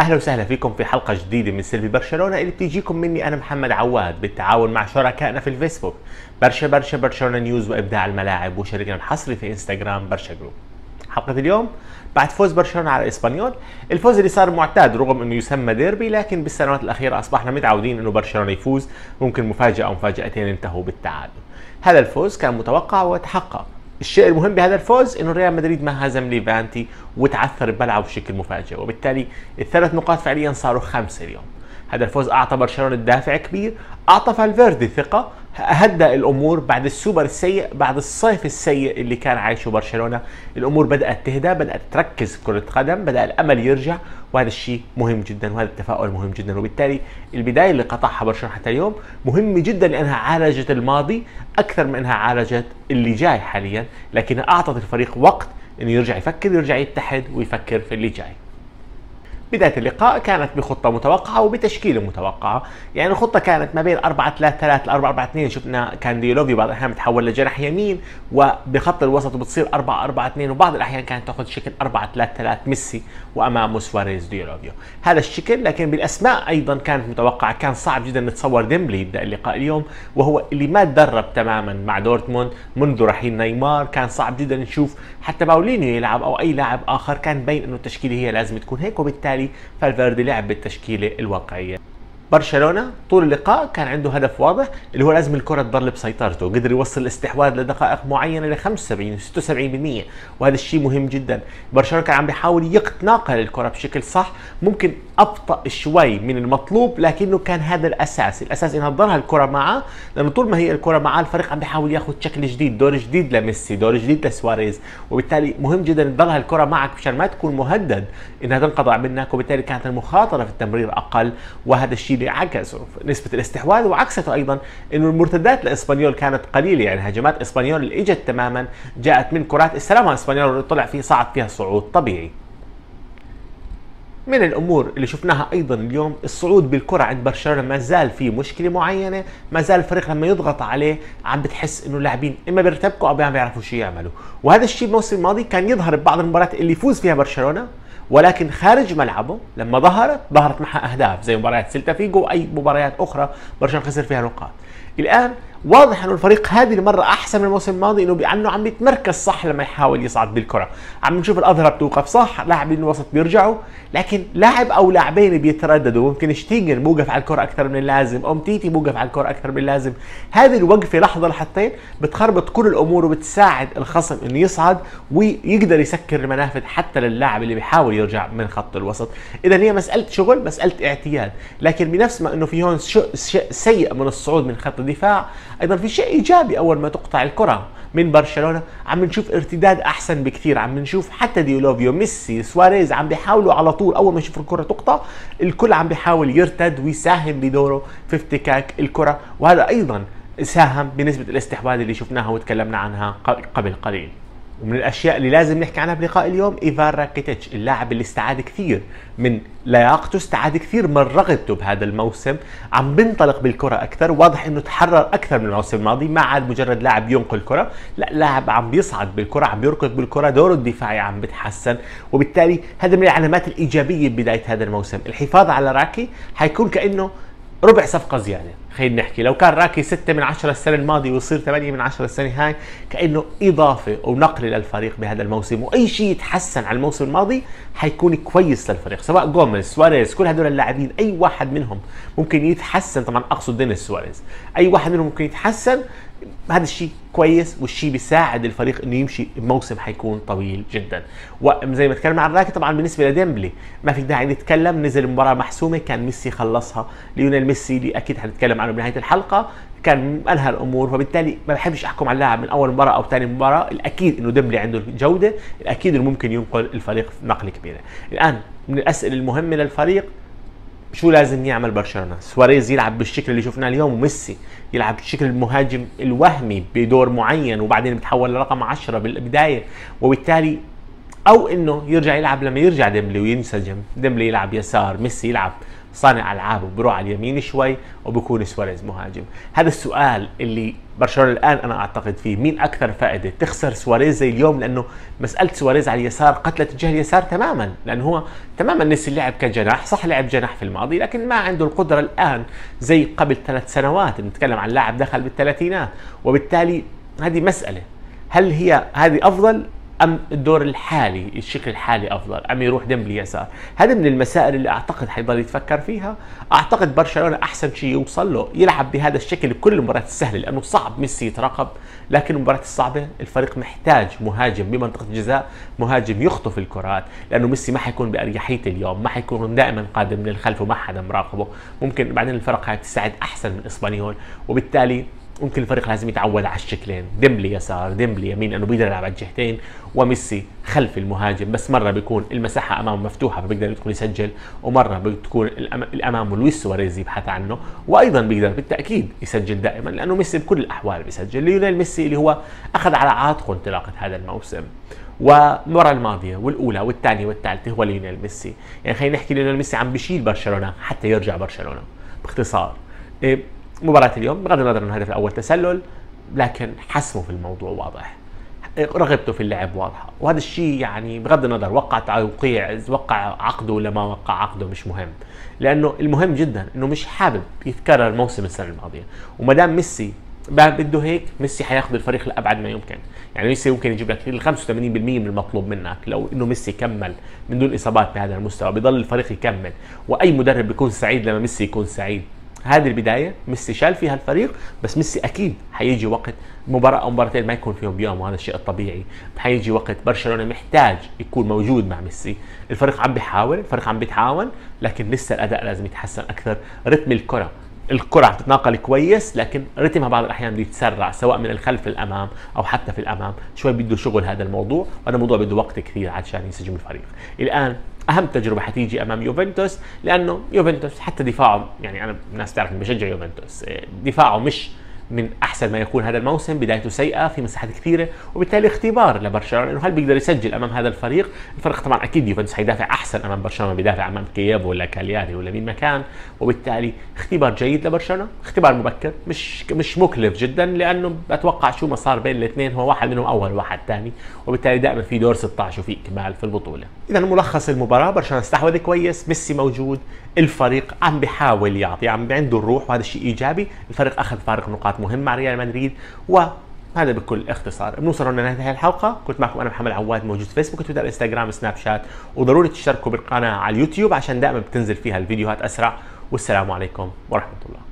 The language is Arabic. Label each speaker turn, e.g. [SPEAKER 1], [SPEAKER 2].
[SPEAKER 1] أهلا وسهلا فيكم في حلقة جديدة من سيلفي برشلونة. اللي بتيجيكم مني أنا محمد عواد بالتعاون مع شركائنا في الفيسبوك. برشا برشا برشلونة نيوز وإبداع الملاعب وشركنا الحصري في إنستغرام برشا جروب حلقة اليوم بعد فوز برشلونة على إسبانيول الفوز اللي صار معتاد رغم إنه يسمى ديربي لكن بالسنوات الأخيرة أصبحنا متعودين إنه برشلونة يفوز ممكن مفاجأة أو مفاجأتين انتهوا بالتعادل. هذا الفوز كان متوقع وتحقق. الشيء المهم بهذا الفوز إنه ريال مدريد ما هزم ليفانتي وتعثر بملعبه بشكل مفاجئ وبالتالي الثلاث نقاط فعليا صاروا خمسة اليوم. هذا الفوز اعطى برشلونه الدافع كبير. اعطى فالفيردي ثقة. هدأ الأمور بعد السوبر السيء بعد الصيف السيء اللي كان عايشه برشلونة. الأمور بدأت تهدى بدأت تركز كرة قدم بدأ الأمل يرجع. وهذا الشيء مهم جدا وهذا التفاؤل مهم جدا. وبالتالي البداية اللي قطعها برشلونة حتى اليوم مهمه جدا لأنها عالجت الماضي أكثر من أنها عالجت اللي جاي حاليا. لكنها أعطت الفريق وقت إنه يرجع يفكر يرجع يتحد ويفكر في اللي جاي. بداية اللقاء كانت بخطة متوقعة وبتشكيلة متوقعة. يعني الخطة كانت ما بين 4 3 3 ل 4 4 2 شفنا كان ديولوفيو بعض الأحيان بتحول لجناح يمين وبخط الوسط بتصير 4 4 2 وبعض الأحيان كانت تأخذ شكل 4 3 3 ميسي وأمامه سواريز ديولوفيو هذا الشكل لكن بالأسماء أيضا كانت متوقعة. كان صعب جدا نتصور ديمبلي يبدأ اللقاء اليوم وهو اللي ما تدرب تماما مع دورتموند منذ رحيل نيمار. كان صعب جدا نشوف حتى باولينيو يلعب أو أي لاعب آخر. كان بين أنه التشكيلة هي لازم تكون هيك وبالتالي فالفيردي لعب بالتشكيلة الواقعية. برشلونة طول اللقاء كان عنده هدف واضح اللي هو لازم الكرة تضل بسيطرته قدر يوصل الاستحواذ لدقائق معينة ل 75 76% وهذا الشيء مهم جدا. برشلونة كان عم بيحاول يتناقل الكرة بشكل صح ممكن أبطأ شوي من المطلوب لكنه كان هذا الأساس. الأساس انها تضلها الكرة معه لأنه طول ما هي الكرة معه الفريق عم بيحاول ياخذ شكل جديد دور جديد لميسي دور جديد لسواريز. وبالتالي مهم جدا تضلها الكرة معك مشان ما تكون مهدد إنها تنقطع منك وبالتالي كانت المخاطرة في التمرير أقل. وهذا الشيء اللي عكسه. نسبة الاستحواذ وعكسته أيضا إنه المرتدات لاسبانيول كانت قليلة يعني هجمات إسبانيول اللي إجت تماما جاءت من كرات. استلمها اسبانيول طلع فيه صعد فيها صعود طبيعي. من الأمور اللي شفناها أيضا اليوم الصعود بالكرة عند برشلونة ما زال في مشكلة معينة ما زال الفريق لما يضغط عليه عم بتحس إنه اللاعبين إما بيرتبكوا أو ما بيعرفوا شو يعملوا. وهذا الشيء الموسم الماضي كان يظهر ببعض المباريات اللي يفوز فيها برشلونة. ولكن خارج ملعبه لما ظهرت ظهرت معها أهداف زي مباريات سيلتا فيجو وأي مباريات أخرى برشلونة خسر فيها نقاط الآن واضح انه الفريق هذه المرة أحسن من الموسم الماضي إنه بأنه عم بيتمركز صح لما يحاول يصعد بالكرة. عم نشوف الأظهرة بتوقف صح لاعبين الوسط بيرجعوا لكن لاعب أو لاعبين بيترددوا ممكن شتيجن بوقف على الكرة أكثر من اللازم أم تيتي بوقف على الكرة أكثر من اللازم. هذه الوقفة لحظة لحظتين بتخربط كل الأمور وبتساعد الخصم إنه يصعد ويقدر يسكر المنافذ حتى للاعب اللي بيحاول يرجع من خط الوسط. إذا هي مسألة شغل مسألة اعتياد لكن بنفس ما إنه في هون شيء سيء من الصعود من خط الدفاع أيضا في شيء إيجابي أول ما تقطع الكرة من برشلونة عم نشوف ارتداد أحسن بكثير عم نشوف حتى ديولوفيو ميسي سواريز عم بيحاولوا على طول أول ما يشوف الكرة تقطع الكل عم بيحاول يرتد ويساهم بدوره في افتكاك الكرة. وهذا أيضا ساهم بنسبة الاستحواذ اللي شفناها وتكلمنا عنها قبل قليل. ومن الأشياء اللي لازم نحكي عنها بلقاء اليوم إيفان راكيتيتش اللاعب اللي استعاد كثير من لياقته استعاد كثير من رغبته بهذا الموسم عم بنطلق بالكرة أكثر واضح إنه تحرر أكثر من الموسم الماضي ما عاد مجرد لاعب ينقل كره لا لاعب عم بيصعد بالكرة عم بيركض بالكرة دوره الدفاعي عم بتحسن وبالتالي هذا من العلامات الإيجابية ببدايه هذا الموسم. الحفاظ على راكي حيكون كأنه ربع صفقة زيادة. خلينا نحكي لو كان راكي 6 من 10 السنة الماضية ويصير 8 من 10 السنة هاي كأنه إضافة أو نقله للفريق بهذا الموسم. وأي شيء يتحسن على الموسم الماضي حيكون كويس للفريق سواء جوميز سواريز كل هدول اللاعبين أي واحد منهم ممكن يتحسن. طبعا أقصد دينيس سواريز. أي واحد منهم ممكن يتحسن هذا الشيء كويس والشيء بيساعد الفريق إنه يمشي الموسم حيكون طويل جدا. وزي ما تكلم عن راكي طبعا بالنسبة لديمبلي ما في داعي نتكلم. نزل مباراة محسومة كان ميسي خلصها. ليونيل ميسي اللي أكيد حنتكلم عنه بنهاية الحلقة كان انهى الأمور. وبالتالي ما بحبش أحكم على اللاعب من أول مباراة أو ثاني مباراة. الأكيد إنه ديمبلي عنده جودة الأكيد إنه ممكن ينقل الفريق نقله كبيره الآن من الأسئلة المهمة للفريق شو لازم يعمل برشلونة؟ سواريز يلعب بالشكل اللي شفناه اليوم وميسي يلعب بالشكل المهاجم الوهمي بدور معين وبعدين بتحول لرقم 10 بالبداية وبالتالي أو إنه يرجع يلعب لما يرجع ديمبلي وينسجم ديمبلي يلعب يسار ميسي يلعب صانع ألعاب وبروح على اليمين شوي وبكون سواريز مهاجم. هذا السؤال اللي برشلونة الآن أنا أعتقد فيه. مين أكثر فائدة؟ تخسر سواريز زي اليوم لأنه مسألة سواريز على اليسار قتلت اتجاه اليسار تماما لأنه هو تماما نسي اللعب كجناح. صح لعب جناح في الماضي لكن ما عنده القدرة الآن زي قبل ثلاث سنوات. نتكلم عن لاعب دخل بالثلاثينات وبالتالي هذه مسألة. هل هي هذه أفضل؟ أم الدور الحالي الشكل الحالي أفضل أم يروح ديمبلي يسار هذا من المسائل اللي أعتقد حيضل يتفكر فيها. أعتقد برشلونة أحسن شيء يوصل له يلعب بهذا الشكل بكل المباريات السهله لأنه صعب ميسي يتراقب لكن المباريات الصعبة الفريق محتاج مهاجم بمنطقة الجزاء مهاجم يخطف الكرات لأنه ميسي ما حيكون بأريحية اليوم ما حيكون دائما قادم من الخلف وما حدا مراقبه. ممكن بعدين الفرق هاي بتستعد أحسن من إسبانيول وبالتالي ممكن الفريق لازم يتعود على الشكلين ديمبلي يسار ديمبلي يمين لأنه بيقدر يلعب على الجهتين. وميسي خلف المهاجم بس مرة بيكون المساحة أمامه مفتوحة فبيقدر يدخل يسجل. ومرة بتكون الأمام لويس سواريز يبحث عنه. وأيضا بيقدر بالتأكيد يسجل دائما لأنه ميسي بكل الأحوال بيسجل. ليونيل ميسي اللي هو أخذ على عاتقه انطلاقة هذا الموسم. والمرة الماضية والأولى والثانية والثالثة هو ليونيل ميسي. يعني خلينا نحكي ليونيل ميسي عم بيشيل برشلونة حتى يرجع برشلونة. باختصار إيه مباراة اليوم بغض النظر انه الهدف الأول تسلل لكن حسمه في الموضوع واضح. رغبته في اللعب واضحة. وهذا الشيء يعني بغض النظر وقع توقيع وقع عقده ولا ما وقع عقده مش مهم. لأنه المهم جدا إنه مش حابب يتكرر موسم السنة الماضية. وما دام ميسي بده هيك ميسي حياخذ الفريق لأبعد ما يمكن. يعني ميسي ممكن يجيب لك ال 85% من المطلوب منك. لو إنه ميسي كمل من دون إصابات بهذا المستوى بضل الفريق يكمل. وأي مدرب بيكون سعيد لما ميسي يكون سعيد. هذه البداية ميسي شال فيها الفريق بس ميسي أكيد حيجي وقت مباراة أو مباراتين ما يكون فيهم بيوم وهذا الشيء الطبيعي. حيجي وقت برشلونة محتاج يكون موجود مع ميسي. الفريق عم بيحاول الفريق عم بيتعاون لكن لسه الأداء لازم يتحسن أكثر. رتم الكرة الكرة عم تتناقل كويس لكن رتمها بعض الأحيان بده يتسرع سواء من الخلف للأمام أو حتى في الأمام. شوي بده شغل هذا الموضوع وهذا الموضوع بده وقت كثير عشان ينسجم الفريق. الآن أهم تجربة حتيجي أمام يوفنتوس لأنه يوفنتوس حتى دفاعه يعني أنا الناس تعرف اني بشجع يوفنتوس دفاعه مش من أحسن ما يكون هذا الموسم بدايته سيئة في مساحات كثيرة وبالتالي اختبار لبرشلونة انه هل بيقدر يسجل أمام هذا الفريق؟ الفريق طبعا أكيد يوفنتوس حيدافع أحسن أمام برشلونة بيدافع أمام كييف ولا كالياري ولا مين مكان وبالتالي اختبار جيد لبرشلونة اختبار مبكر مش مش مكلف جدا لأنه بتوقع شو ما صار بين الاثنين هو واحد منهم أول واحد ثاني وبالتالي دائما في دور 16 وفي إكمال في البطولة. اذا ملخص المباراة برشلونة استحوذ كويس ميسي موجود الفريق عم بيحاول يعطي عم عنده الروح وهذا الشيء إيجابي الفريق أخذ فارق نقاط مهم مع ريال مدريد وهذا بكل اختصار. بنوصل هنا لنهاية هذه الحلقة. كنت معكم أنا محمد عواد موجود في فيسبوك تويتر إنستغرام سناب شات وضروري تشتركوا بالقناة على اليوتيوب عشان دائما بتنزل فيها الفيديوهات أسرع. والسلام عليكم ورحمة الله.